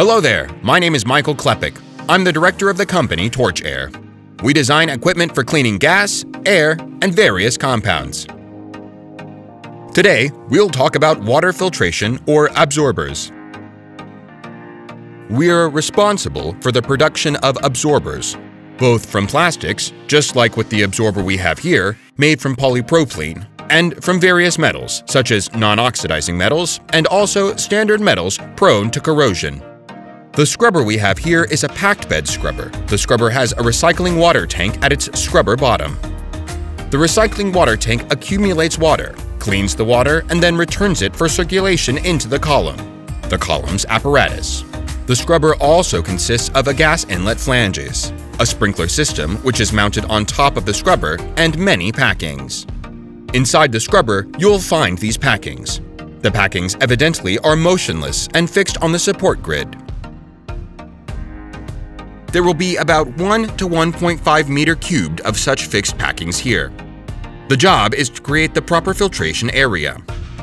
Hello there, my name is Michael Klepik. I'm the director of the company Torch Air. We design equipment for cleaning gas, air, and various compounds. Today, we'll talk about water filtration or absorbers. We're responsible for the production of absorbers, both from plastics, just like with the absorber we have here, made from polypropylene, and from various metals, such as non-oxidizing metals and also standard metals prone to corrosion. The scrubber we have here is a packed bed scrubber. The scrubber has a recycling water tank at its scrubber bottom. The recycling water tank accumulates water, cleans the water, and then returns it for circulation into the column, the column's apparatus. The scrubber also consists of a gas inlet flanges, a sprinkler system which is mounted on top of the scrubber, and many packings. Inside the scrubber, you'll find these packings. The packings evidently are motionless and fixed on the support grid, there will be about 1 to 1.5 meter cubed of such fixed packings here. The job is to create the proper filtration area.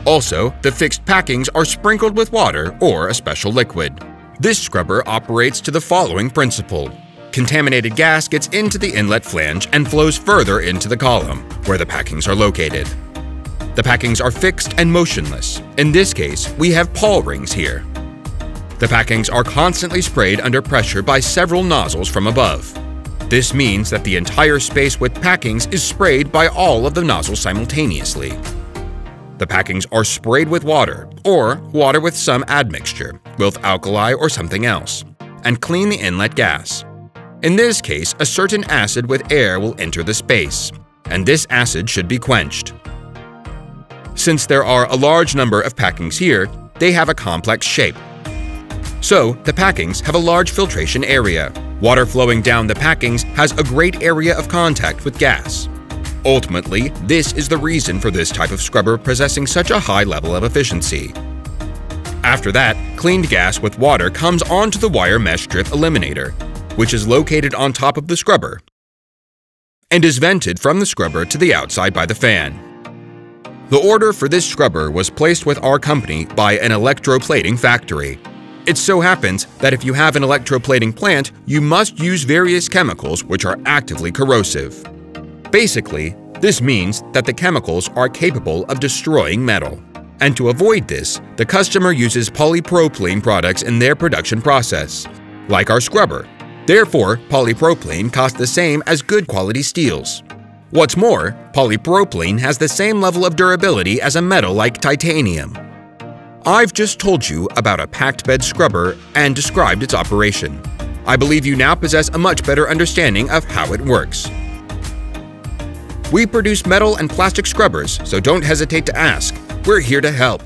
Also, the fixed packings are sprinkled with water or a special liquid. This scrubber operates to the following principle. Contaminated gas gets into the inlet flange and flows further into the column, where the packings are located. The packings are fixed and motionless. In this case, we have Pall rings here. The packings are constantly sprayed under pressure by several nozzles from above. This means that the entire space with packings is sprayed by all of the nozzles simultaneously. The packings are sprayed with water, or water with some admixture, with alkali or something else, and clean the inlet gas. In this case, a certain acid with air will enter the space, and this acid should be quenched. Since there are a large number of packings here, they have a complex shape, so, the packings have a large filtration area. Water flowing down the packings has a great area of contact with gas. Ultimately, this is the reason for this type of scrubber possessing such a high level of efficiency. After that, cleaned gas with water comes onto the wire mesh drip eliminator, which is located on top of the scrubber and is vented from the scrubber to the outside by the fan. The order for this scrubber was placed with our company by an electroplating factory. It so happens that if you have an electroplating plant, you must use various chemicals which are actively corrosive. Basically, this means that the chemicals are capable of destroying metal. And to avoid this, the customer uses polypropylene products in their production process, like our scrubber. Therefore, polypropylene costs the same as good quality steels. What's more, polypropylene has the same level of durability as a metal like titanium. I've just told you about a packed bed scrubber and described its operation. I believe you now possess a much better understanding of how it works. We produce metal and plastic scrubbers, so don't hesitate to ask. We're here to help.